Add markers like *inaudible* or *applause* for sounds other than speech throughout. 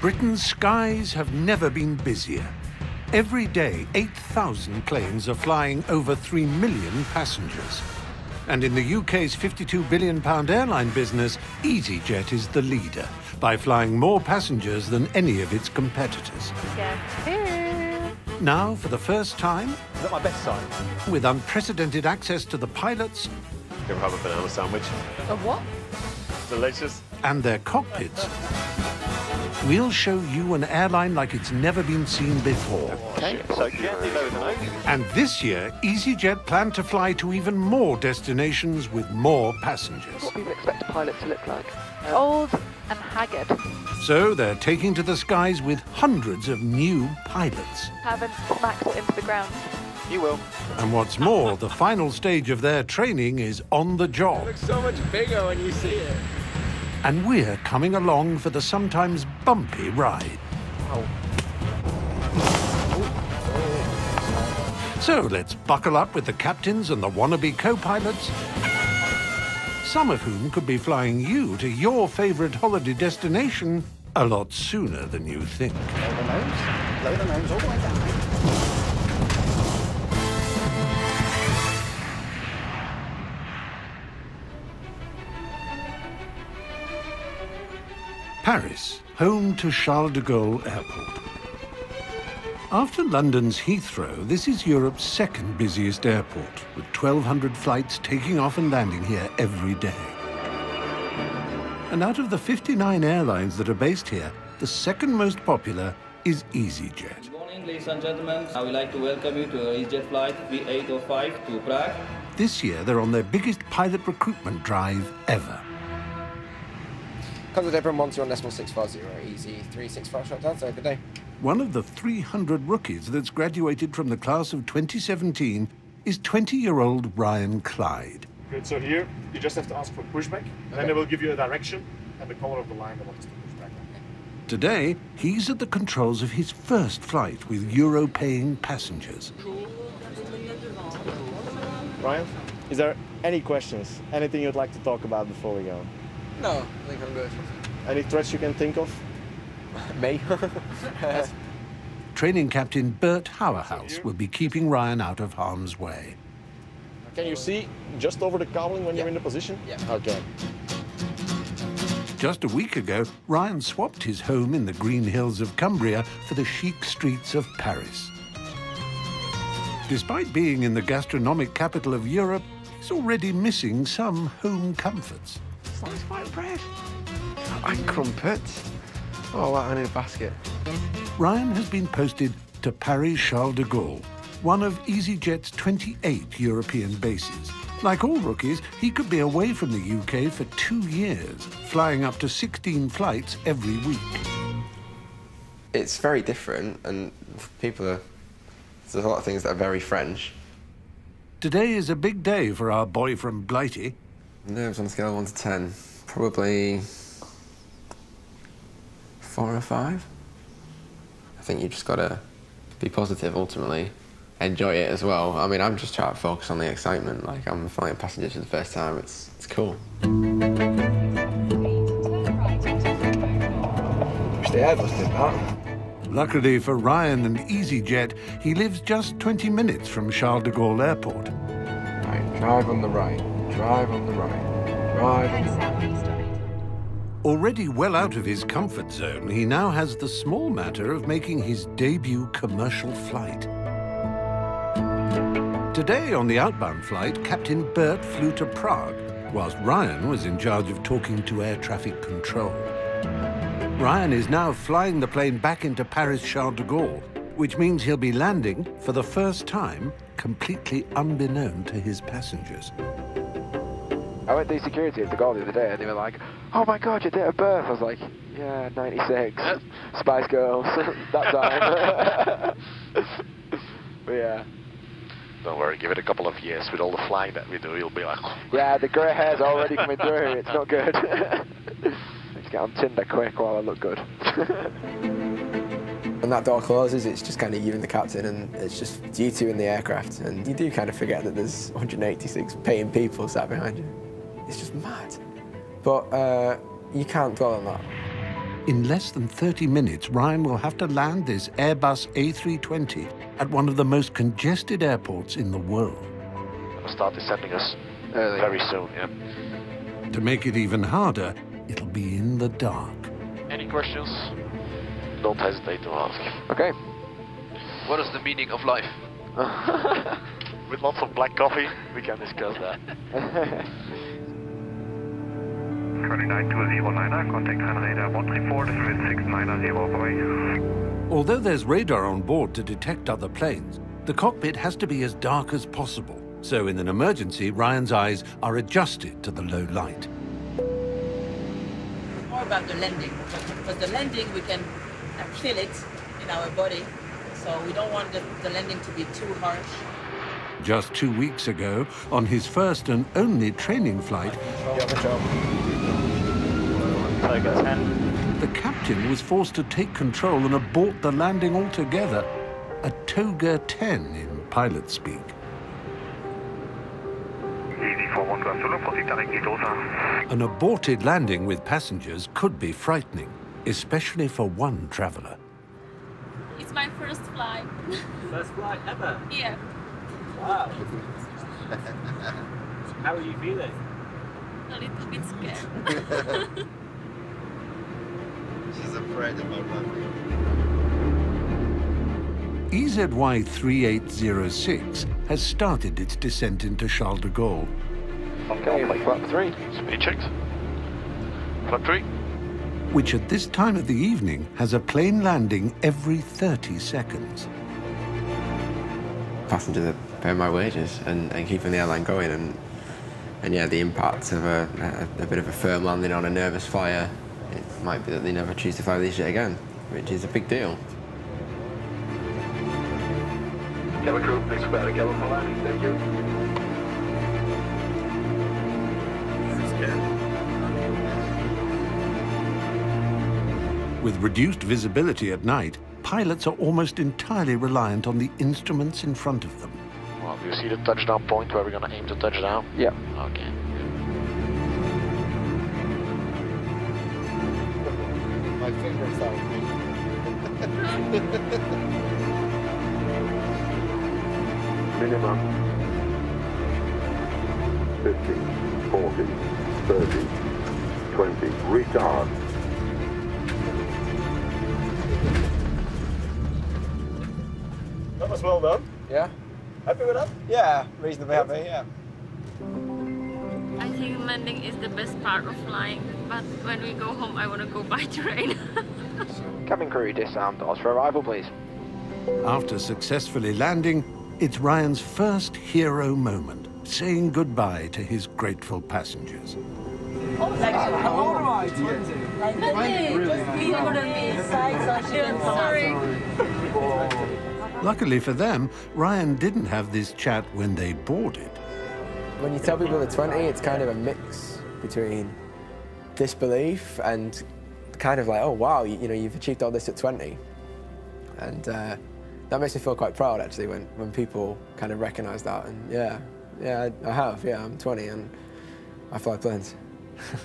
Britain's skies have never been busier. Every day, 8,000 planes are flying over 3 million passengers. And in the UK's £52 billion airline business, EasyJet is the leader by flying more passengers than any of its competitors. Now, for the first time, Is that my best sign? with unprecedented access to the pilots You ever have a banana sandwich? A what? Delicious. and their cockpits, we'll show you an airline like it's never been seen before. Okay, so gently lower the nose. And this year, EasyJet plan to fly to even more destinations with more passengers. What people expect a pilot to look like. Uh, Old and haggard. So they're taking to the skies with hundreds of new pilots. Haven't smacked into the ground. You will. And what's more, the final stage of their training is on the job. Looks so much bigger when you see it. And we're coming along for the sometimes bumpy ride. So let's buckle up with the captains and the wannabe co-pilots, some of whom could be flying you to your favourite holiday destination a lot sooner than you think. Lower the nose. Lower the nose all the way down. Paris, home to Charles de Gaulle Airport. After London's Heathrow, this is Europe's second busiest airport, with 1,200 flights taking off and landing here every day. And out of the 59 airlines that are based here, the second most popular is EasyJet. Good morning, ladies and gentlemen. I would like to welcome you to EasyJet flight V805 to Prague. This year, they're on their biggest pilot recruitment drive ever. Comes with Deborah Monty on decimal 650, easy 365 shot down, so good day. One of the 300 rookies that's graduated from the class of 2017 is 20-year-old Ryan Clyde. Good, so here you just have to ask for pushback, and then they will give you a direction and the color of the line they want us to push back on. Today, he's at the controls of his first flight with Euro-paying passengers. Ryan, is there any questions? Anything you'd like to talk about before we go? No, I think I'm good. Any threats you can think of? *laughs* Me? *laughs* Training captain Bert Hauerhaus will be keeping Ryan out of harm's way. Can you see just over the cowling when you're in the position? Yeah. Okay. Just a week ago, Ryan swapped his home in the green hills of Cumbria for the chic streets of Paris. Despite being in the gastronomic capital of Europe, he's already missing some home comforts. Sliced white bread. And crumpets. Oh, that in a basket. Ryan has been posted to Paris Charles de Gaulle, one of EasyJet's 28 European bases. Like all rookies, he could be away from the UK for two years, flying up to 16 flights every week. It's very different, and people are. There's a lot of things that are very French. Today is a big day for our boy from Blighty. Nerves on a scale of 1 to 10, probably. four or five. I think you just gotta be positive ultimately. Enjoy it as well. I mean, I'm just trying to focus on the excitement. Like, I'm flying passengers for the first time. It's, it's cool. Wish they had us did that. Luckily for Ryan and EasyJet, he lives just 20 minutes from Charles de Gaulle Airport. Right, drive on the right. Drive on the right. Drive on the right. Already well out of his comfort zone, he now has the small matter of making his debut commercial flight. Today on the outbound flight, Captain Bert flew to Prague, whilst Ryan was in charge of talking to air traffic control. Ryan is now flying the plane back into Paris Charles de Gaulle, which means he'll be landing for the first time completely unbeknown to his passengers. I went to security at the Gaulle the other day and they were like, oh my god, your date of birth. I was like, yeah, 96. Spice Girls, *laughs* that time. *laughs* but yeah. Don't worry, give it a couple of years with all the flying that we do, you'll be like, oh. Yeah, the grey hair's *laughs* already coming through. It's not good. Let's get on Tinder quick while I look good. When that door closes, it's just kind of you and the captain, and it's just you two in the aircraft, and you do kind of forget that there's 186 paying people sat behind you. It's just mad. But uh, you can't dwell on that. In less than 30 minutes, Ryan will have to land this Airbus A320 at one of the most congested airports in the world. I'll start descending us very soon, yeah. To make it even harder, it'll be in the dark. Any questions? Don't hesitate to ask. Okay. What is the meaning of life? *laughs* With lots of black coffee, we can discuss that. *laughs* 29209, contact Han radar 134, bye. Although there's radar on board to detect other planes, the cockpit has to be as dark as possible. So in an emergency, Ryan's eyes are adjusted to the low light. More about the landing, because the landing we can feel it in our body, so we don't want the, the landing to be too harsh. Just two weeks ago, on his first and only training flight, the captain was forced to take control and abort the landing altogether. A Toga 10 in pilot speak. An aborted landing with passengers could be frightening, especially for one traveler. It's my first flight. *laughs* First flight ever? yeah. Wow. *laughs* How are you feeling? A little bit scared. *laughs* She's afraid about landing. EZY 3806 has started its descent into Charles de Gaulle. Okay, flap three. Speed checks. Flap three. which at this time of the evening has a plane landing every 30 seconds. Passengers are paying my wages and, and keeping the airline going, and and yeah, the impact of a, a, a bit of a firm landing on a nervous flyer, it might be that they never choose to fly this jet again, which is a big deal. Cabin crew, thanks for batting cabin for. Thank you. With reduced visibility at night, pilots are almost entirely reliant on the instruments in front of them. Well, do you see the touchdown point where we're going to aim to touch down? Yeah. Okay. My fingers Minimum 50, 40, 30, 20. Retard. That was well done. Yeah. Happy with that? Yeah, reasonably happy, yeah. I think landing is the best part of flying, but when we go home, I want to go *laughs* by train. Cabin crew, disarm doors for arrival, please. After successfully landing, it's Ryan's first hero moment, saying goodbye to his grateful passengers. Luckily for them, Ryan didn't have this chat when they boarded. When you tell people they're 20, it's kind of a mix between disbelief and kind of like, oh wow, you, you know, you've achieved all this at 20. And uh, that makes me feel quite proud actually when, when people kind of recognise that. And yeah, yeah, I, I have, yeah, I'm 20 and I fly planes. *laughs*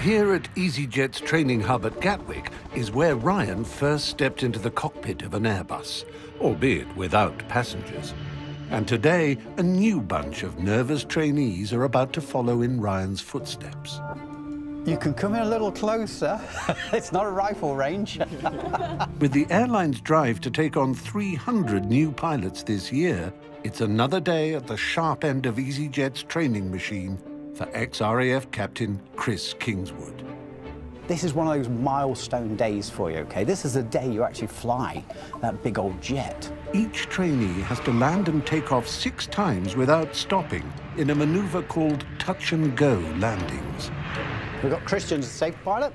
Here at EasyJet's training hub at Gatwick is where Ryan first stepped into the cockpit of an Airbus, albeit without passengers. And today, a new bunch of nervous trainees are about to follow in Ryan's footsteps. You can come in a little closer. *laughs* it's not a rifle range. *laughs* With the airline's drive to take on 300 new pilots this year, it's another day at the sharp end of EasyJet's training machine for ex-RAF Captain Chris Kingswood. This is one of those milestone days for you, okay? This is the day you actually fly that big old jet. Each trainee has to land and take off six times without stopping in a maneuver called touch-and-go landings. We've got Christian as a safe pilot.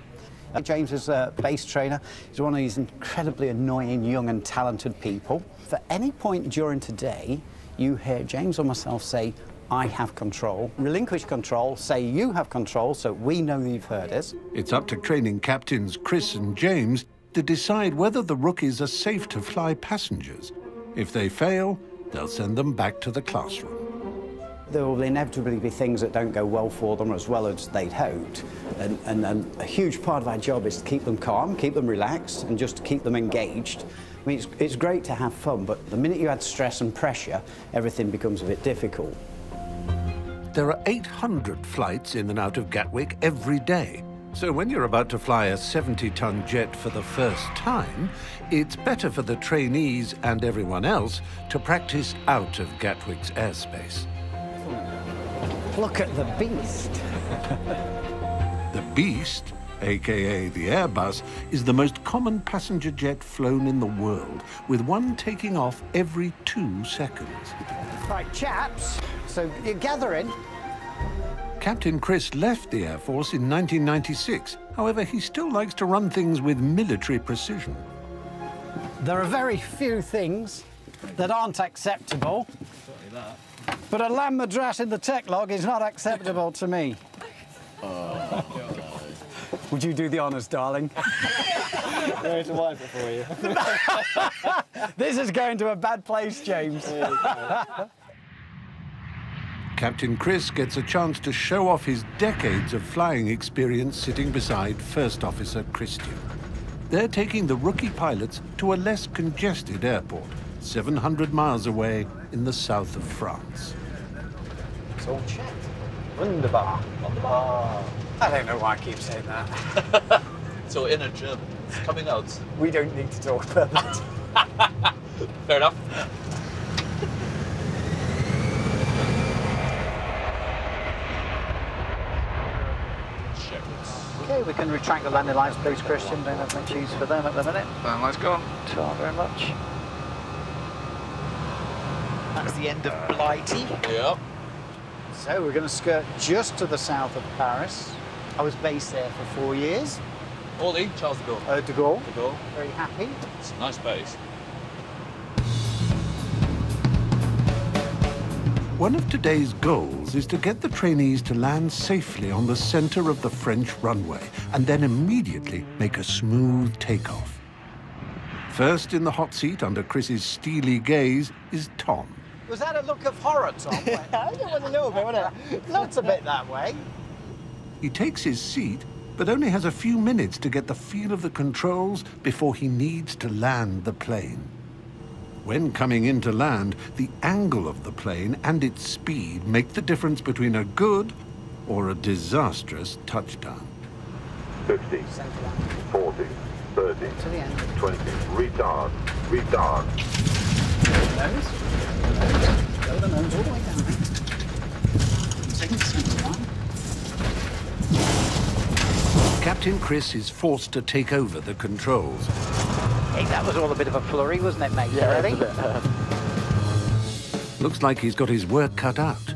Uh, James is a base trainer. He's one of these incredibly annoying, young and talented people. For any point during today, you hear James or myself say, I have control. Relinquish control, say you have control, so we know you've heard us. It's up to training captains Chris and James to decide whether the rookies are safe to fly passengers. If they fail, they'll send them back to the classroom. There will inevitably be things that don't go well for them as well as they'd hoped. And, and, and a huge part of our job is to keep them calm, keep them relaxed, and just to keep them engaged. I mean, it's, it's great to have fun, but the minute you add stress and pressure, everything becomes a bit difficult. There are 800 flights in and out of Gatwick every day. So when you're about to fly a 70-ton jet for the first time, it's better for the trainees and everyone else to practice out of Gatwick's airspace. Look at the beast. *laughs* The Beast, aka the Airbus, is the most common passenger jet flown in the world, with one taking off every two seconds. Right, chaps, so you're gathering. Captain Chris left the Air Force in 1996. However, he still likes to run things with military precision. There are very few things that aren't acceptable. But a lamb madras in the tech log is not acceptable to me. *laughs* Would you do the honours, darling? Going to wipe for you. *laughs* this is going to a bad place, James. Captain Chris gets a chance to show off his decades of flying experience sitting beside First Officer Christian. They're taking the rookie pilots to a less congested airport, 700 miles away in the south of France. It's all checked. Wunderbar. Wunderbar. I don't know why I keep saying that. *laughs* So inner German. It's coming out. we don't need to talk about that. *laughs* Fair enough. Okay, we can retract the landing lines, please, Christian. Don't have much use for them at the minute. Then let's go. Thank you very much. That's the end of Blighty. Yep. So we're going to skirt just to the south of Paris. I was based there for four years. Orly, Charles de Gaulle. Uh, de Gaulle. De Gaulle. Very happy. It's a nice base. One of today's goals is to get the trainees to land safely on the center of the French runway and then immediately make a smooth takeoff. First in the hot seat under Chris's steely gaze is Tom. Was that a look of horror, Tom? *laughs* I don't want to know about it. Looked a bit that way. He takes his seat, but only has a few minutes to get the feel of the controls before he needs to land the plane. When coming in to land, the angle of the plane and its speed make the difference between a good or a disastrous touchdown. 50, 40, 30, 20, retard, retard. Nose. Go the nose all the way down. Second centre line. Captain Chris is forced to take over the controls. Hey, that was all a bit of a flurry, wasn't it, mate? Yeah, ready? Looks like he's got his work cut out.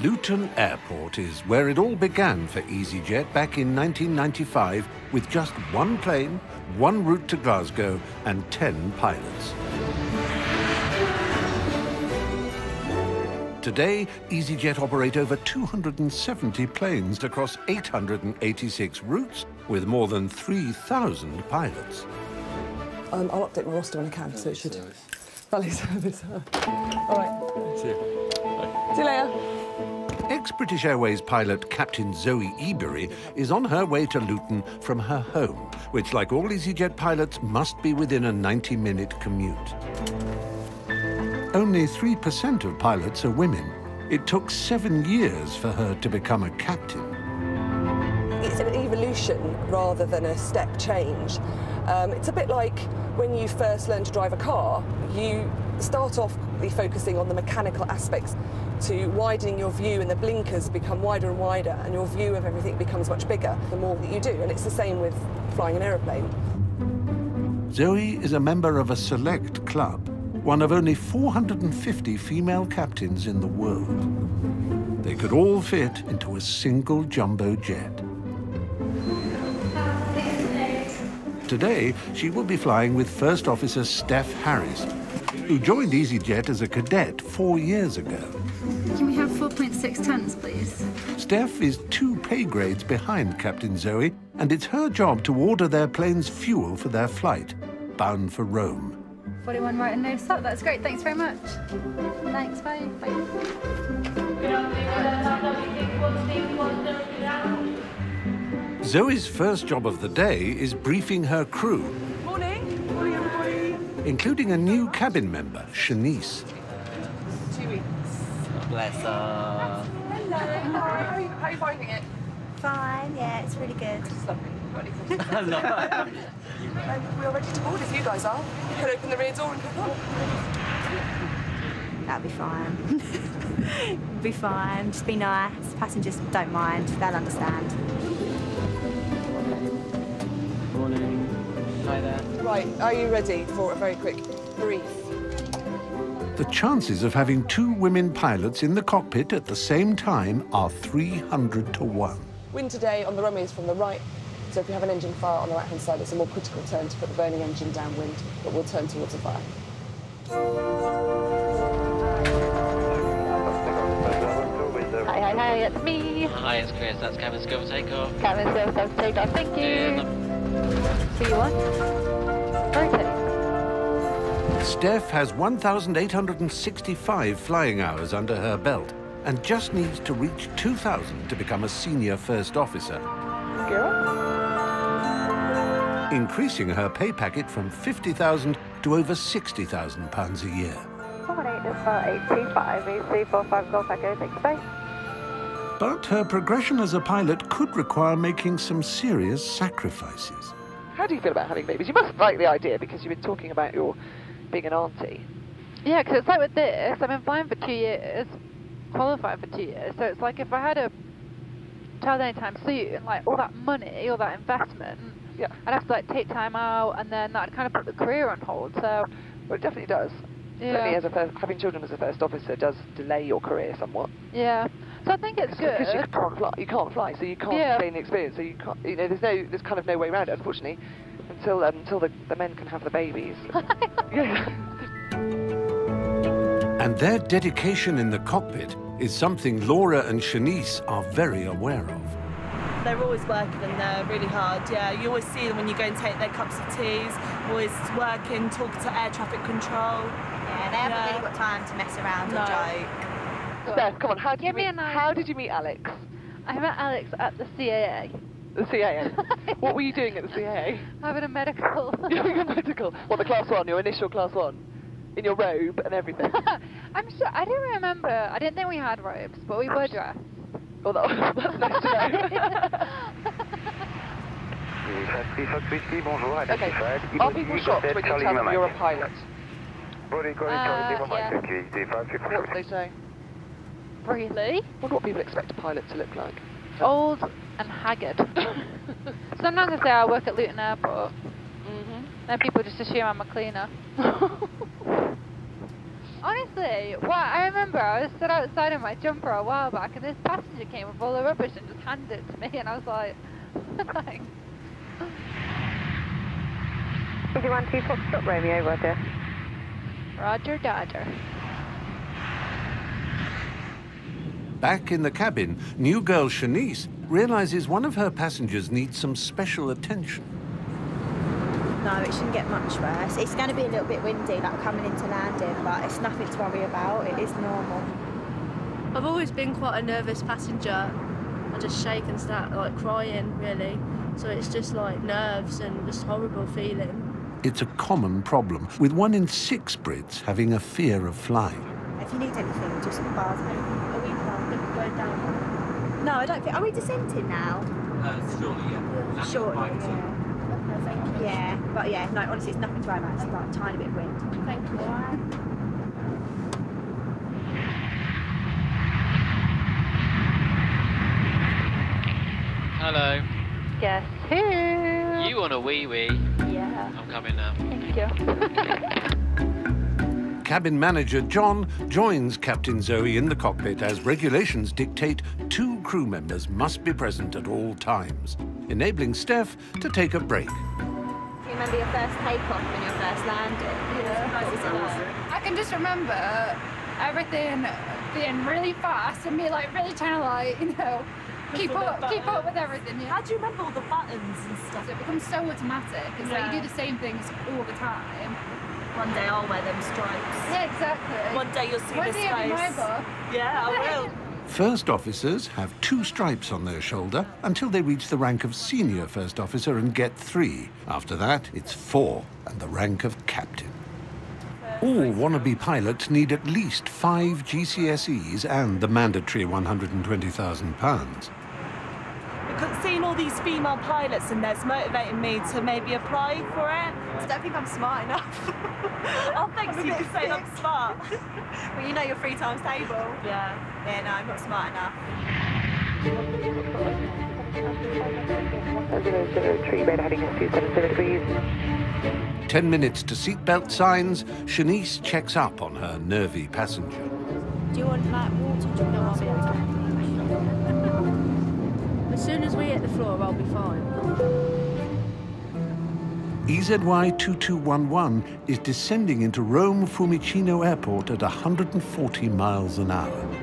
Luton Airport is where it all began for EasyJet back in 1995 with just one plane, one route to Glasgow and 10 pilots. Today, EasyJet operate over 270 planes across 886 routes with more than 3,000 pilots. Um, I'll update my roster when I can, so it should. Valley service. *laughs* All right. See you. See you later. Ex-British Airways pilot Captain Zoe Ebury is on her way to Luton from her home, which, like all EasyJet pilots, must be within a 90-minute commute. Only 3% of pilots are women. It took seven years for her to become a captain. It's an evolution rather than a step change. Um, it's a bit like when you first learn to drive a car, you start off focusing on the mechanical aspects to widening your view and the blinkers become wider and wider and your view of everything becomes much bigger the more that you do. And it's the same with flying an aeroplane. Zoe is a member of a select club, one of only 450 female captains in the world. They could all fit into a single jumbo jet. Today, she will be flying with First Officer Steph Harris, who joined EasyJet as a cadet four years ago. Can we have 4.6 tons, please? Steph is two pay grades behind Captain Zoe and it's her job to order their plane's fuel for their flight, bound for Rome. 41 right and no stop. That's great. Thanks very much. Thanks. Bye. Bye. Zoe's first job of the day is briefing her crew, Morning. Morning, everybody. including a new cabin member, Shanice. Two weeks. Bless her. Hello. How are you, how are you finding it? Fine, yeah, it's really good. Um, we are ready to board if you guys are. You can open the rear door and come on. That'll be fine. *laughs* be fine, just be nice. Passengers don't mind, they'll understand. Morning. Hi there. Right, are you ready for a very quick brief? The chances of having two women pilots in the cockpit at the same time are 300 to 1. Wind today on the runway is from the right, so if you have an engine fire on the right-hand side, it's a more critical turn to put the burning engine downwind, but we'll turn towards the fire. Hi, hi, hi, it's me. Hi, it's Chris. That's cabin skill for takeoff. Cabin service, I've off. Thank you. See you on. Very. Steph has 1,865 flying hours under her belt and just needs to reach 2,000 to become a senior first officer, increasing her pay packet from 50,000 to over 60,000 pounds a year. Accommodate this for 825, AC45 Golf Echo, thanks, bye. But her progression as a pilot could require making some serious sacrifices. How do you feel about having babies? You must like the idea because you've been talking about your being an auntie. Yeah, because it's like with this, I've been flying for two years, qualified for two years, so it's like if I had a child anytime soon, like all that money, all that investment, yeah. I'd have to like take time out, and then that'd kind of put the career on hold. So, well, it definitely does. Yeah. Certainly, as a first, having children as a first officer does delay your career somewhat. Yeah. So I think it's good. Because you can't fly, you can't fly, so you can't Yeah. gain the experience. So you can't, you know, there's no, there's kind of no way around it, unfortunately, until um, until the, the men can have the babies. *laughs* yeah. *laughs* And their dedication in the cockpit is something Laura and Shanice are very aware of. They're always working and they're really hard, yeah. You always see them when you go and take their cups of teas, always working, talking to air traffic control. Yeah, they haven't really got time to mess around No. or joke. Steph, come on, how did you Give me meet, a how did you meet Alex? I met Alex at the CAA. The CAA. *laughs* what were you doing at the CAA? Having a medical. *laughs* Doing a medical. What, the class one, your initial class one? In your robe and everything? *laughs* I'm sure, I don't remember. I didn't think we had robes, but we were dressed. Well, that, *laughs* that's nice to know. *laughs* okay, are people shocked when you tell them you're a pilot? Uh, yeah. What do they say? Really? wonder what people expect a pilot to look like. Old and haggard. Sometimes I say I work at Luton Airport. Mm-hmm. Then people just assume I'm a cleaner. Honestly, well, I remember I was stood outside in my jumper a while back, and this passenger came with all the rubbish and just handed it to me, and I was like, thanks. 21 Foxtrot Romeo, Roger. Roger Dodger. Back in the cabin, new girl Shanice realizes one of her passengers needs some special attention. No, it shouldn't get much worse. It's going to be a little bit windy, like coming into landing, but it's nothing to worry about. It is normal. I've always been quite a nervous passenger. I just shake and start like crying, really. So it's just like nerves and just horrible feeling. It's a common problem, with one in six Brits having a fear of flying. If you need anything, just bars me. Are we going down? No, I don't think. Are we descending now? Uh, surely, yeah. Shortly, yeah. No, thank you. Yeah, but yeah, no, honestly, it's nothing to worry about. It's like a tiny bit of wind. Thank you. Hello. Guess who? You want a wee wee? Yeah. I'm coming now. Thank you. *laughs* Cabin manager John joins Captain Zoe in the cockpit as regulations dictate two crew members must be present at all times, enabling Steph to take a break. Do you remember your first takeoff and your first landing? Yeah. What was it like? I can just remember everything being really fast and me like really trying to like, you know, keep up, the keep up with everything. Yeah. How do you remember all the buttons and stuff? So it becomes so automatic. It's like you do the same things all the time. One day I'll wear them stripes. Yeah, exactly. One day you'll see One this day it'll be my book. Yeah, I will. *laughs* First officers have two stripes on their shoulder until they reach the rank of senior first officer and get three. After that, it's four and the rank of captain. All wannabe pilots need at least five GCSEs and the mandatory £120,000. Because seeing all these female pilots in there's motivating me to maybe apply for it. I don't think I'm smart enough. *laughs* oh, thanks. You can say I'm smart. *laughs* well, you know your three times table. Yeah. Yeah, no, I'm not smart enough. Zero zero three, radar heading is two seven zero degrees. Ten minutes to seatbelt signs, Shanice checks up on her nervy passenger. Do you want like water? Do you know I'll be able to? As soon as we hit the floor, I'll be fine. EZY 2211 is descending into Rome Fiumicino Airport at 140 miles an hour.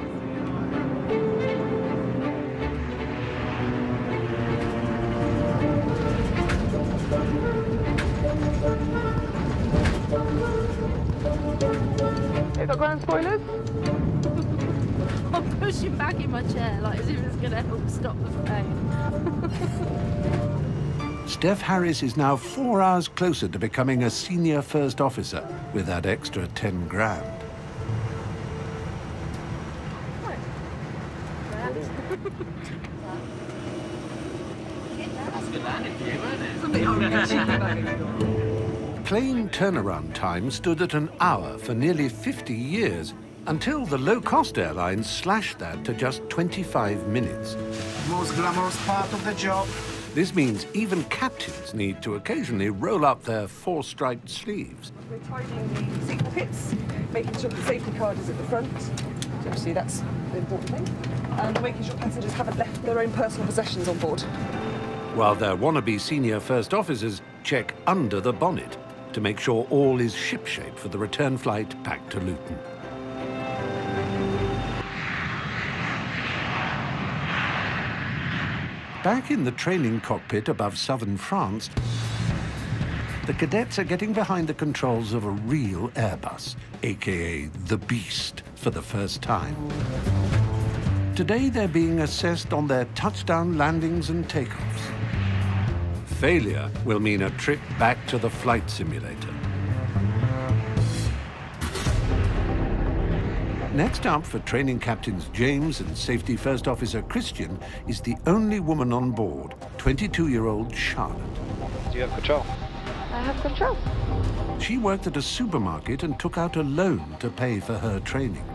Steph Harris is now four hours closer to becoming a senior first officer with that extra 10 grand. Plane turnaround time stood at an hour for nearly 50 years until the low-cost airlines slashed that to just 25 minutes. Most glamorous part of the job. This means even captains need to occasionally roll up their four-striped sleeves. We're tidying the seat pockets, making sure the safety card is at the front. So obviously that's the important thing. And making sure passengers haven't left their own personal possessions on board. while their wannabe senior first officers check under the bonnet to make sure all is shipshape for the return flight back to Luton. Back in the training cockpit above southern France, the cadets are getting behind the controls of a real Airbus, aka the Beast, for the first time. Today they're being assessed on their touchdown landings and takeoffs. Failure will mean a trip back to the flight simulator. Next up for training captains James and safety first officer Christian is the only woman on board, 22-year-old Charlotte. Do you have control? I have control. She worked at a supermarket and took out a loan to pay for her training.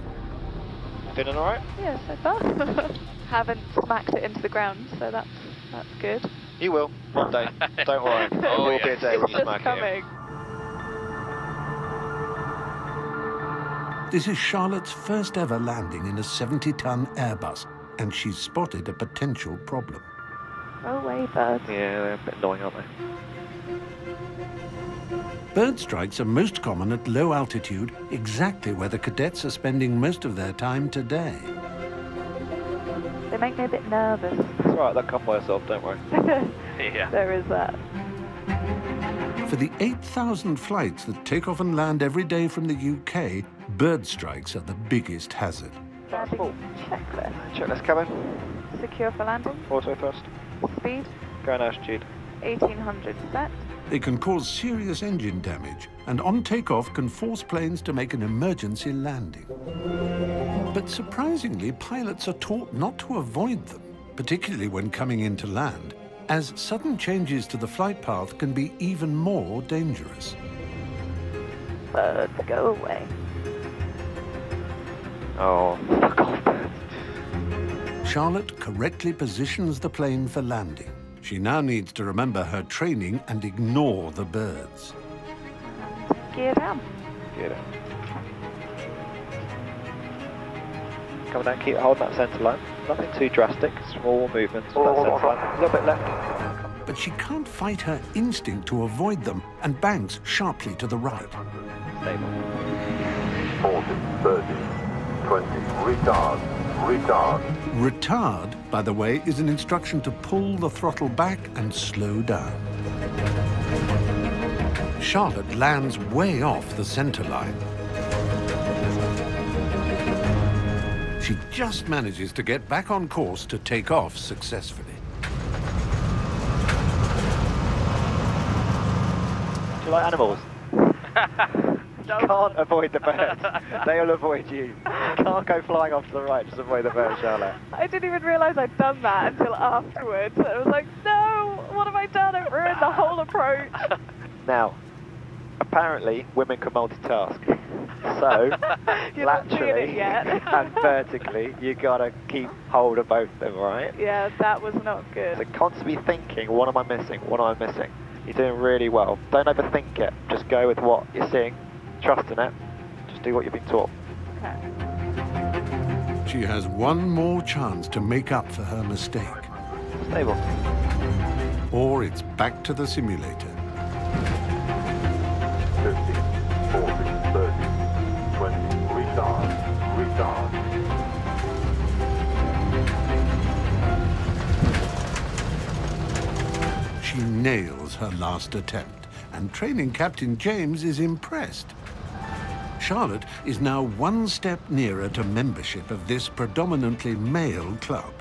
Feeling all right? Yes, Yeah, so far. *laughs* Haven't smacked it into the ground, so that's that's good. You will, one day. *laughs* Don't worry. Oh, there will be a day when It's you just smack it. coming. This is Charlotte's first ever landing in a 70-ton Airbus, and she's spotted a potential problem. Oh, Go away, bird. Yeah, they're a bit annoying, aren't they? Bird strikes are most common at low altitude, exactly where the cadets are spending most of their time today. They make me a bit nervous. It's all right, they'll come by yourself, don't worry. *laughs* yeah. There is that. For the 8,000 flights that take off and land every day from the UK, bird strikes are the biggest hazard. Landing checklist. Checklist cabin. Secure for landing. Auto thrust. Speed. Going altitude. 1800 set. They can cause serious engine damage, and on takeoff can force planes to make an emergency landing. But surprisingly, pilots are taught not to avoid them, particularly when coming in to land, as sudden changes to the flight path can be even more dangerous. Birds, go away. Oh, fuck off. Charlotte correctly positions the plane for landing. She now needs to remember her training and ignore the birds. Get down. Get it. Coming down, keep holding that centre line. Nothing too drastic, small movements. Oh, that oh, centre oh, line. A little bit left. But she can't fight her instinct to avoid them and banks sharply to the right. Stable. 40, 30, 20, retard, retard. Retard, by the way, is an instruction to pull the throttle back and slow down. Charlotte lands way off the center line. She just manages to get back on course to take off successfully. Do you like animals? *laughs* you can't *laughs* avoid the birds. They'll avoid you. Can't go flying off to the right, just avoid the birds, Charlotte. I didn't even realise I'd done that until afterwards. I was like, no, what have I done? I've ruined the whole approach. Now, apparently women can multitask. So, *laughs* You're not doing laterally *laughs* and vertically, you gotta keep hold of both of them, right? Yeah, that was not good. So constantly thinking, what am I missing? What am I missing? You're doing really well. Don't overthink it. Just go with what you're seeing. Trust in it. Just do what you've been taught. She has one more chance to make up for her mistake. Stable. Or it's back to the simulator. 50, 40, 30, 20, retard, retard. She nails her last attempt, and training Captain James is impressed. Charlotte is now one step nearer to membership of this predominantly male club.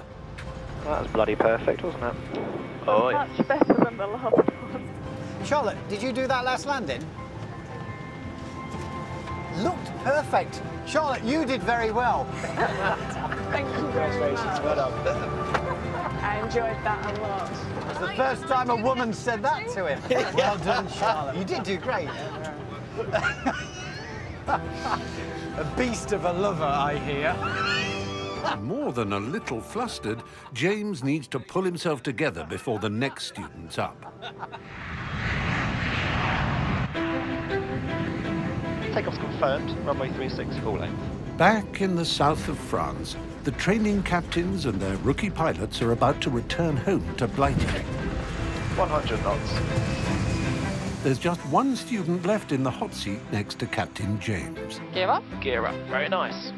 That was bloody perfect, wasn't it? Oh, Much better than the last one. Charlotte, did you do that last landing? Looked perfect. Charlotte, you did very well. *laughs* Thank you very much. well done. I enjoyed that a lot. It's the first time a woman said that to him. *laughs* well done, Charlotte. You did do great. *laughs* a beast of a lover, I hear. More than a little flustered, James needs to pull himself together before the next student's up. Takeoff's confirmed. Runway 36, full length. Back in the south of France, the training captains and their rookie pilots are about to return home to Blighty. 100 knots. There's just one student left in the hot seat next to Captain James. Gear up. Gear up. Very nice.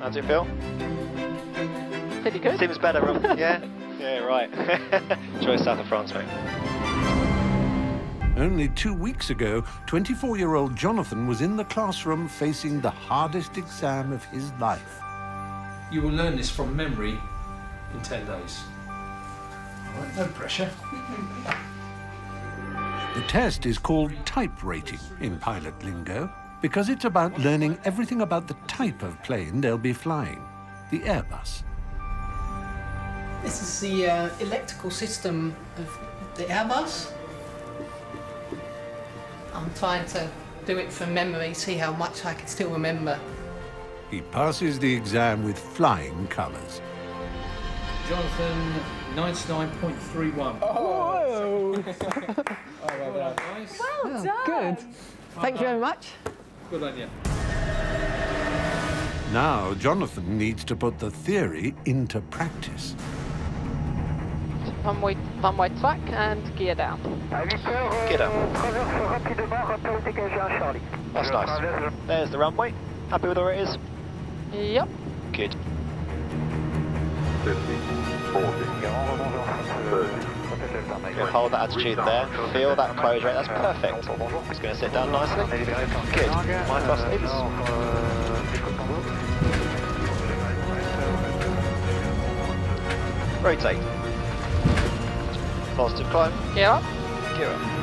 How's it feel? Pretty good. Seems better, Rob. *laughs* yeah? Yeah, right. *laughs* Enjoy south of France, mate. Only two weeks ago, 24-year-old Jonathan was in the classroom facing the hardest exam of his life. You will learn this from memory in 10 days. All right, no pressure. *laughs* The test is called type rating in pilot lingo because it's about learning everything about the type of plane they'll be flying, the Airbus. This is the uh, electrical system of the Airbus. I'm trying to do it from memory, see how much I can still remember. He passes the exam with flying colours. Jonathan, 99.31. Oh! *laughs* well done. Nice. Well oh, done. Good. Thank you very much. Good on you. Now Jonathan needs to put the theory into practice. Runway, runway track and gear down. Gear down. That's nice. There's the runway. Happy with where it is? Yep. Good. 50, 40, 30. You'll hold that attitude there. Feel that close rate. That's perfect. It's going to sit down nicely. Good. My thrust leads. Rotate. Positive climb. Up. Gear up.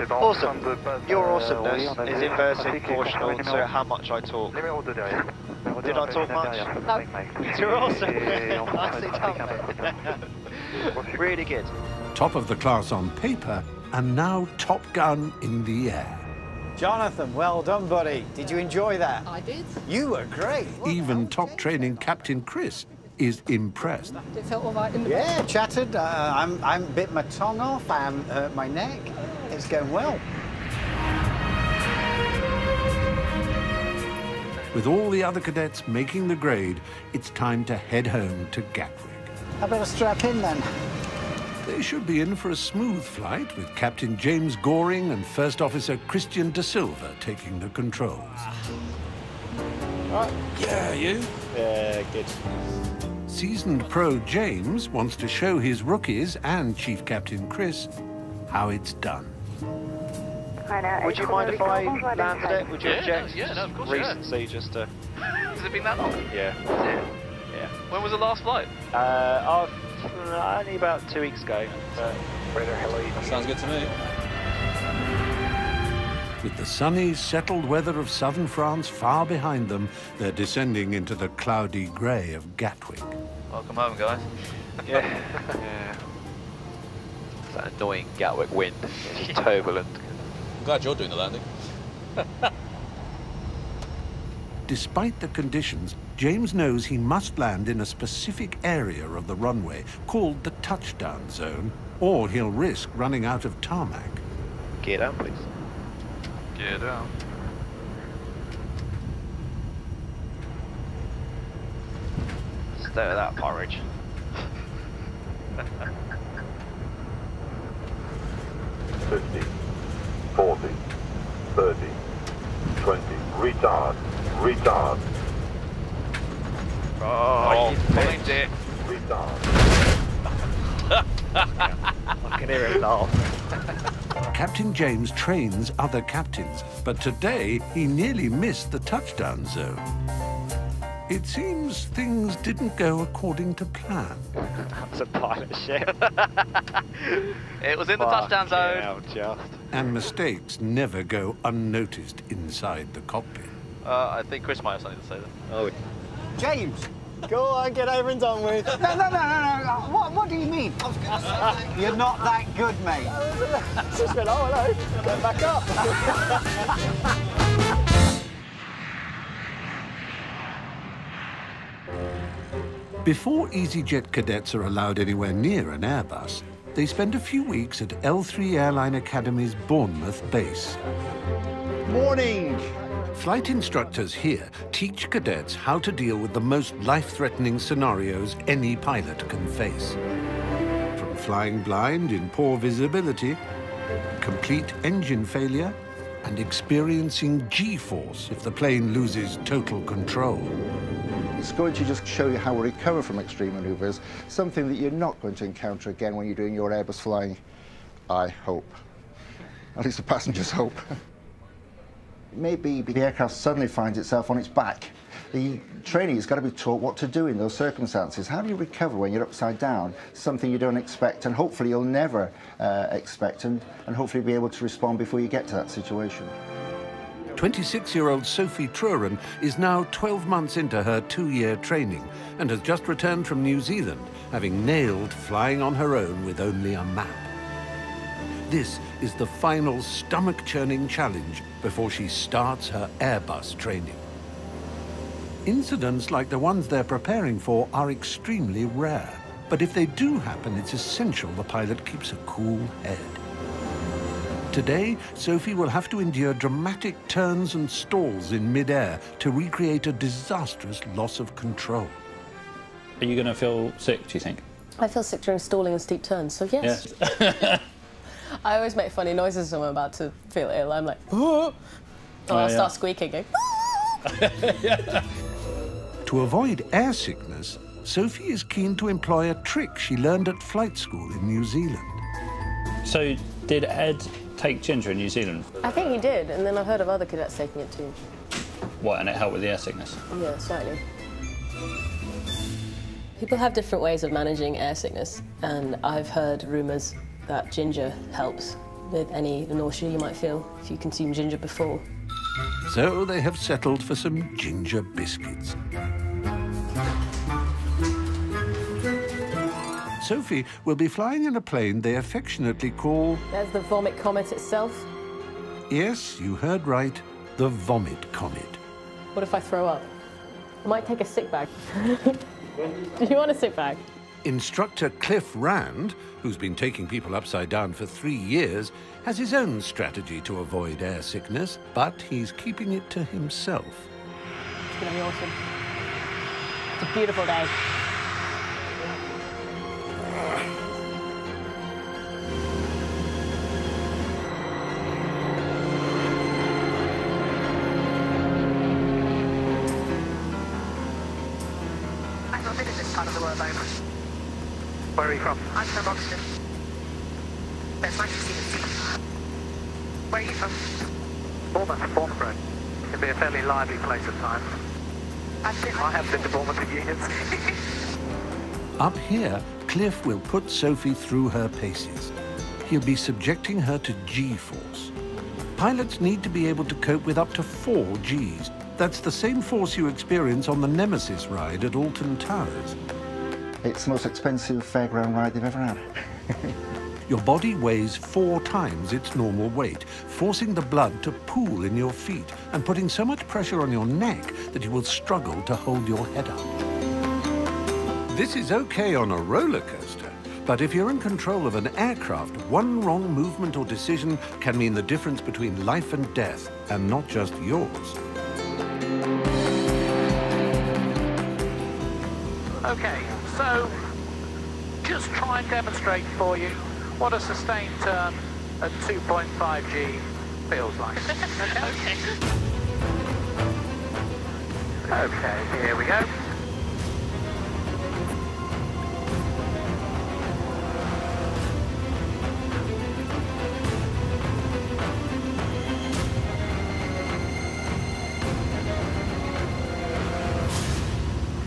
Awesome. Your awesomeness is inversely proportional to how much I talk. Did I talk much? No. *laughs* You're awesome. Nicely done, mate. *laughs* really good. Top of the class on paper, and now Top Gun in the air. Jonathan, well done, buddy. Did you enjoy that? I did. You were great. Even top training Captain Chris is impressed. It felt all right in the Yeah, chattered. Uh, I'm, I'm bit my tongue off. I haven't hurt my neck. It's going well. With all the other cadets making the grade, it's time to head home to Gatwick. I better strap in then. They should be in for a smooth flight with Captain James Goring and First Officer Christian De Silva taking the controls. Right. Yeah, you? Yeah, good. Seasoned pro James wants to show his rookies and Chief Captain Chris how it's done. Would you mind if I landed it? Would you Yeah, object? yeah, no, of course, yeah. Recency, just to... Has it been that long? Yeah. Yeah. When was the last flight? Uh, I've, uh, only about two weeks ago. But... Sounds good to me. With the sunny, settled weather of southern France far behind them, they're descending into the cloudy grey of Gatwick. Welcome home, guys. Yeah. *laughs* yeah. It's that annoying Gatwick wind. It's just turbulent. *laughs* I'm glad you're doing the landing. Eh? *laughs* Despite the conditions, James knows he must land in a specific area of the runway called the touchdown zone, or he'll risk running out of tarmac. Gear down, please. Get down. Stay with that porridge. *laughs* Fifty, forty, thirty, twenty. Retard. Retard. Oh, oh you find it. Retard. *laughs* I can hear him laugh. Captain James trains other captains, but today he nearly missed the touchdown zone. It seems things didn't go according to plan. That's a pilot ship. It was in the touchdown zone. Hell, just. And mistakes never go unnoticed inside the cockpit. Uh, I think Chris might have something to say there. Oh. James! Go on, get over and done with. No, no, no, no, no. What, what do you mean? You're not that good, mate. *laughs* Just went, oh, hello. Going back up. *laughs* Before EasyJet cadets are allowed anywhere near an Airbus, they spend a few weeks at L3 Airline Academy's Bournemouth base. Morning. Flight instructors here teach cadets how to deal with the most life-threatening scenarios any pilot can face. From flying blind in poor visibility, complete engine failure, and experiencing G-force if the plane loses total control. It's going to just show you how we recover from extreme manoeuvres, something that you're not going to encounter again when you're doing your Airbus flying, I hope. At least the passengers *laughs* hope. Maybe the aircraft suddenly finds itself on its back. The trainee has got to be taught what to do in those circumstances. How do you recover when you're upside down? Something you don't expect, and hopefully you'll never uh, expect, and, and hopefully be able to respond before you get to that situation. 26-year-old Sophie Truren is now 12 months into her two-year training and has just returned from New Zealand, having nailed flying on her own with only a map. This is the final stomach-churning challenge before she starts her Airbus training. Incidents like the ones they're preparing for are extremely rare, but if they do happen, it's essential the pilot keeps a cool head. Today, Sophie will have to endure dramatic turns and stalls in midair to recreate a disastrous loss of control. Are you going to feel sick, do you think? I feel sick during stalling and steep turns, so yes. *laughs* I always make funny noises when I'm about to feel ill. I'm like, oh, Oh, I'll yeah. start squeaking. Going, *laughs* To avoid air sickness, Sophie is keen to employ a trick she learned at flight school in New Zealand. So, did Ed take Ginger in New Zealand? I think he did, and then I've heard of other cadets taking it too. What, and it helped with the air sickness? Yeah, slightly. People have different ways of managing air sickness, and I've heard rumours that ginger helps with any nausea you might feel if you consume ginger before. So they have settled for some ginger biscuits. Sophie will be flying in a plane they affectionately call, There's the vomit comet itself. yes, you heard right, the Vomit Comet. What if I throw up? I might take a sick bag. *laughs* Do you want a sick bag? Instructor Cliff Rand, who's been taking people upside down for three years, has his own strategy to avoid air sickness, but he's keeping it to himself. It's gonna be awesome. It's a beautiful day. Where are you from? I'm from Oxford. It's nice to see you. Where are you from? Bournemouth, Bournemouth. It can be a fairly lively place at times. I've been, I have been to Bournemouth for years. *laughs* Up here, Cliff will put Sophie through her paces. He'll be subjecting her to G-force. Pilots need to be able to cope with up to four Gs. That's the same force you experience on the Nemesis ride at Alton Towers. It's the most expensive fairground ride they've ever had. *laughs* Your body weighs four times its normal weight, forcing the blood to pool in your feet and putting so much pressure on your neck that you will struggle to hold your head up. This is okay on a roller coaster, but if you're in control of an aircraft, one wrong movement or decision can mean the difference between life and death, and not just yours. Okay, so just try and demonstrate for you what a sustained turn at 2.5 G feels like. *laughs* okay. Okay, here we go.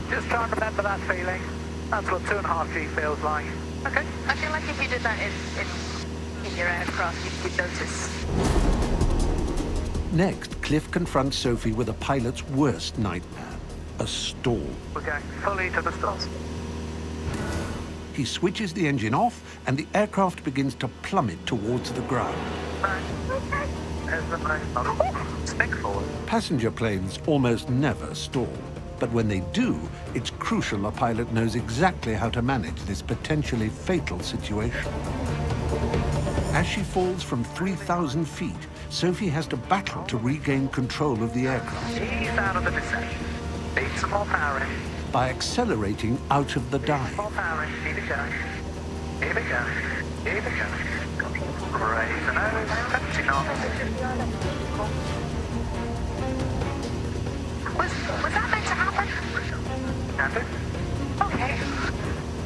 Just try and remember that feeling. That's what two and a half G feels like. Okay. I feel like if you did that in, in, in your aircraft, you would notice. Next, Cliff confronts Sophie with a pilot's worst nightmare, a stall. We're going fully to the stalls. He switches the engine off, and the aircraft begins to plummet towards the ground. There's the main model. Oh, Stick forward. Passenger planes almost never stall. But when they do, it's crucial a pilot knows exactly how to manage this potentially fatal situation. As she falls from 3,000 feet, Sophie has to battle to regain control of the aircraft Ease out of the descent. Need some more power in. by accelerating out of the dive. More power in. Keep it going. Keep it going. Keep it going. Raise the nose. Touching. Was, was That's it. Okay.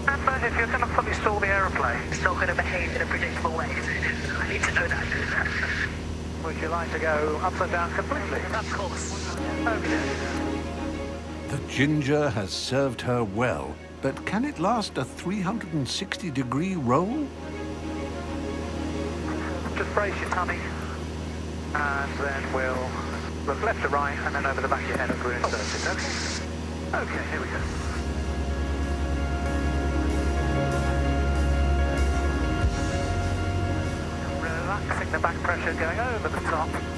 Remember, if you're going to fully stall the aeroplane, It's not going to behave in a predictable way, is it? *laughs* I need to know that. *laughs* would you like to go upside down completely? Of course. Okay. The ginger has served her well, but can it last a 360 degree roll? Just brace your tummy. And then we'll look left to right and then over the back of your head as we're inverted. Okay? Okay, here we go. Relaxing the back pressure going over the top.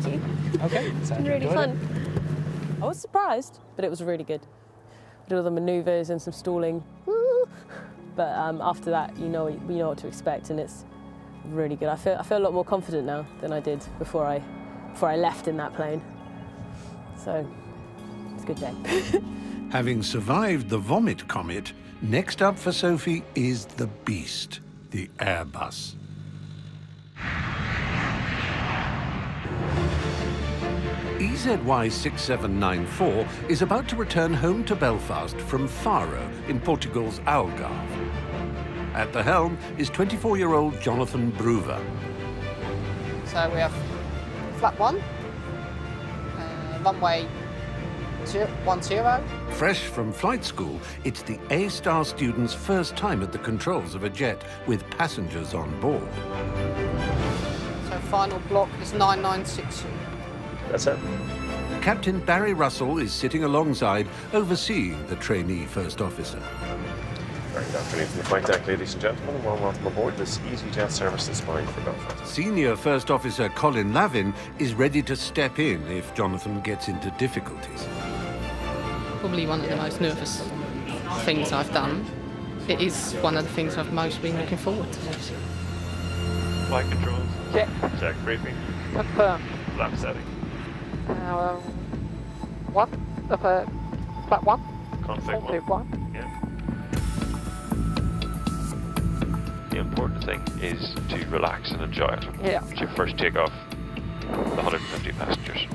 Thank you. Okay, It's so been really enjoyed fun. I was surprised, but it was really good. I did all the manoeuvres and some stalling. But um, after that, you know, you know what to expect, and it's really good. I feel, I feel a lot more confident now than I did before I, before I left in that plane. So, it's a good day. *laughs* Having survived the vomit comet, next up for Sophie is the beast, the Airbus. E EZY 6794 is about to return home to Belfast from Faro in Portugal's Algarve. At the helm is 24-year-old Jonathan Bruver. So we have flap one, uh, runway zero, one zero. Fresh from flight school, it's the A-star student's first time at the controls of a jet with passengers on board. So final block is 996. That's it. Captain Barry Russell is sitting alongside, overseeing the trainee first officer. Very good afternoon from the flight deck, ladies and gentlemen, and welcome aboard this EasyJet service that's flying for Belfast. Senior First Officer Colin Lavin is ready to step in if Jonathan gets into difficulties. Probably one of the most nervous things I've done, it is one of the things I've most been looking forward to. Flight controls. Check. Check briefing. Confirm. Flap setting. Now, um, one, of uh, flap one. Config Config one. Yeah. The important thing is to relax and enjoy it. Yeah. It's your first takeoff. The 150 passengers.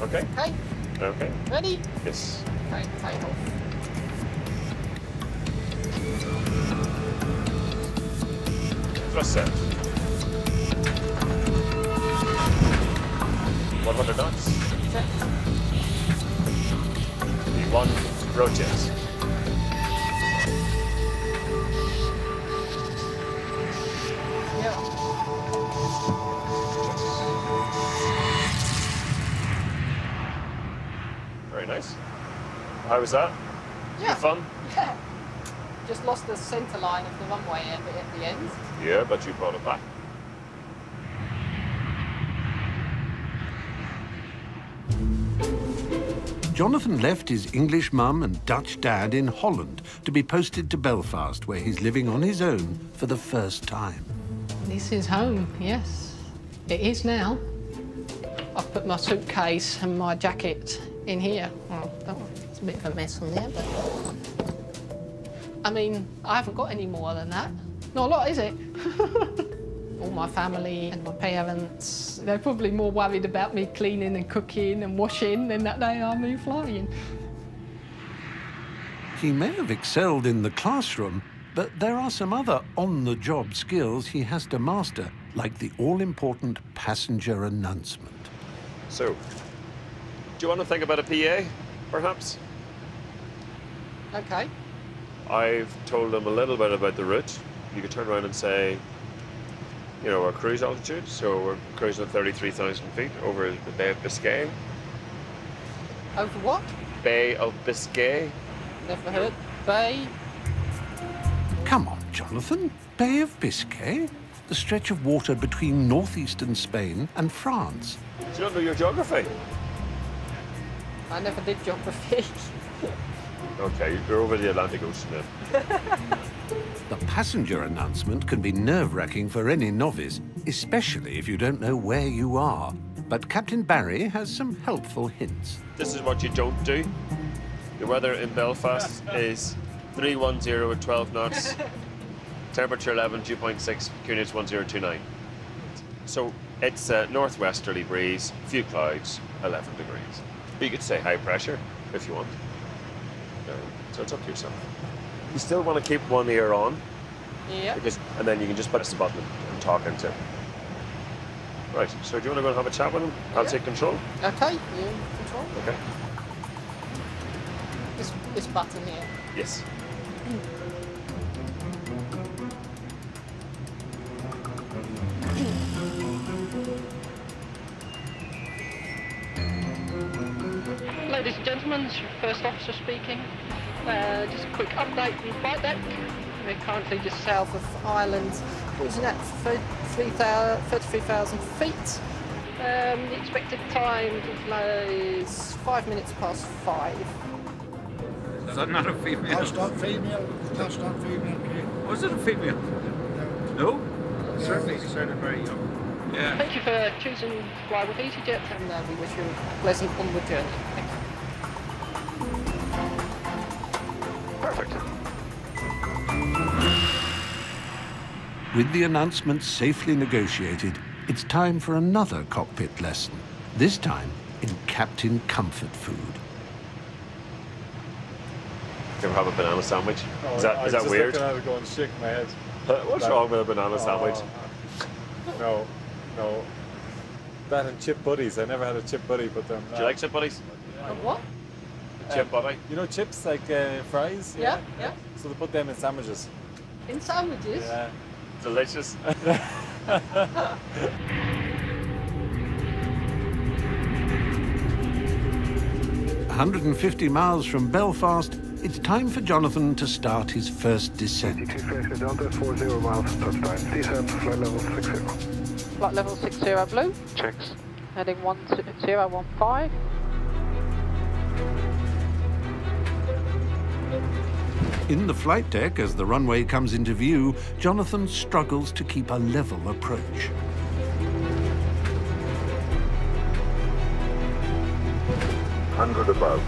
Okay. Okay, Okay. ready? Yes. Okay, take off. Thrust set. 100 knots. V1, rotate. Very nice. How was that? Yeah. Fun? Yeah. *laughs* Just lost the centre line of the runway at the, at the end. Yeah, but you brought it back. Jonathan left his English mum and Dutch dad in Holland to be posted to Belfast, where he's living on his own for the first time. This is home, yes. It is now. I've put my suitcase and my jacket in here. That oh, it's a bit of a mess on there, but... I mean, I haven't got any more than that. Not a lot, is it? *laughs* All my family and my parents, they're probably more worried about me cleaning and cooking and washing than that they are me flying. He may have excelled in the classroom, but there are some other on-the-job skills he has to master, like the all-important passenger announcement. So, do you want to think about a PA, perhaps? Okay. I've told them a little bit about the route. You could turn around and say, you know, our cruise altitude. So we're cruising at 33,000 feet over the Bay of Biscay. Over what? Bay of Biscay. Never heard. Bay. Come on, Jonathan. Bay of Biscay? The stretch of water between northeastern Spain and France. Do you not know your geography? I never did geography. *laughs* Okay, you're over the Atlantic Ocean then. *laughs* The passenger announcement can be nerve-wracking for any novice, especially if you don't know where you are. But Captain Barry has some helpful hints. This is what you don't do. The weather in Belfast *laughs* is 310 at 12 knots, temperature 11, dew point 6, QNH 1029. So it's a northwesterly breeze, few clouds, 11 degrees. But you could say high pressure if you want. Um, so it's up to yourself. You still want to keep one ear on, Yeah. because, and then you can just press the button and talk into it. Right, so do you want to go and have a chat with him? I'll take control. Okay, you control. Okay. This, this button here. Yes. Ladies and gentlemen, it's your first officer speaking. Uh, just a quick update from the flight deck. We're currently just south of Ireland, cruising at 33,000 33,000 feet. Um, the expected time to fly is five minutes past five. Is that not a female? Touchdown female. Touchdown female. Was it a female? No? Certainly sounded very young. Yeah. Thank you for choosing to fly with EasyJet and uh, we wish you a pleasant onward journey. With the announcement safely negotiated, it's time for another cockpit lesson, this time in Captain Comfort Food. You ever have a banana sandwich? Oh, is that, I is that just weird? looking at it going, shaking my head. Uh, What's That- wrong with a banana sandwich? Oh, no, no. That and chip butties. I never had a chip butty, but um, Do you like chip butties? what? Chip butty? You know chips like uh, fries? Yeah, yeah. So they put them in sandwiches. In sandwiches? Yeah. Delicious. *laughs* 150 miles from Belfast, it's time for Jonathan to start his first descent. Delta 40 miles, touchdown. Descent, flight level 60. Flight level 60 blue. Checks. Heading 1015. In the flight deck, as the runway comes into view, Jonathan struggles to keep a level approach. Hundred above.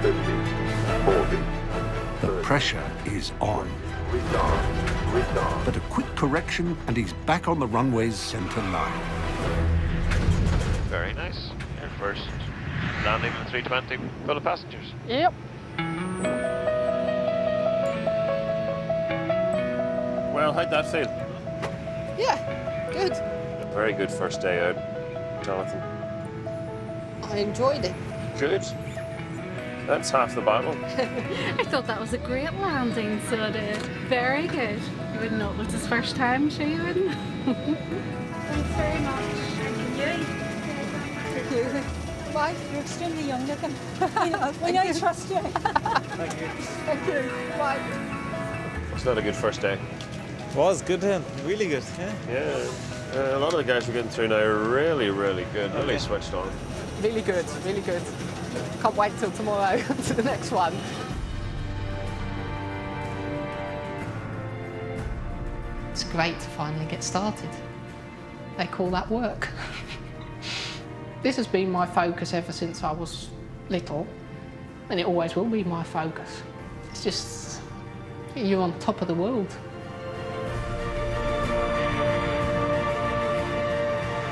Fifty. The pressure is on. But a quick correction and he's back on the runway's center line. Very nice. Your first landing on 320 full of passengers. Yep. Well, how'd that feel? Yeah, good. A very good first day out, Jonathan. I enjoyed it. Good. That's half the battle. *laughs* I thought that was a great landing, so did. Very good. You wouldn't know it was his first time, sure you wouldn't? *laughs* Thanks very much. Thank you. Bye. You're extremely young looking. *laughs* we know, *laughs* we know you trust you. *laughs* Thank you. Thank you. Bye. It's not a good first day. It Was good then, really good. Yeah. Yeah. Uh, a lot of the guys we're getting through now are really, really good. Really switched on. Really good, really good. Can't wait till tomorrow to the next one. It's great to finally get started. They call that work. This has been my focus ever since I was little, and it always will be my focus. It's just, you're on top of the world.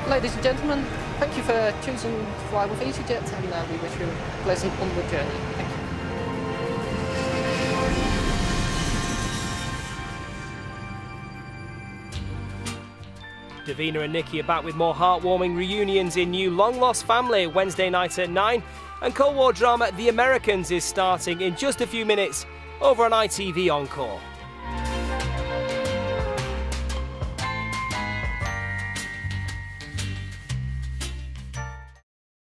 Ladies and gentlemen, thank you for choosing to fly with EasyJet and uh, we wish you a pleasant onward journey. Davina and Nikki are back with more heartwarming reunions in New Long Lost Family Wednesday night at 9. And Cold War drama The Americans is starting in just a few minutes over on ITV Encore.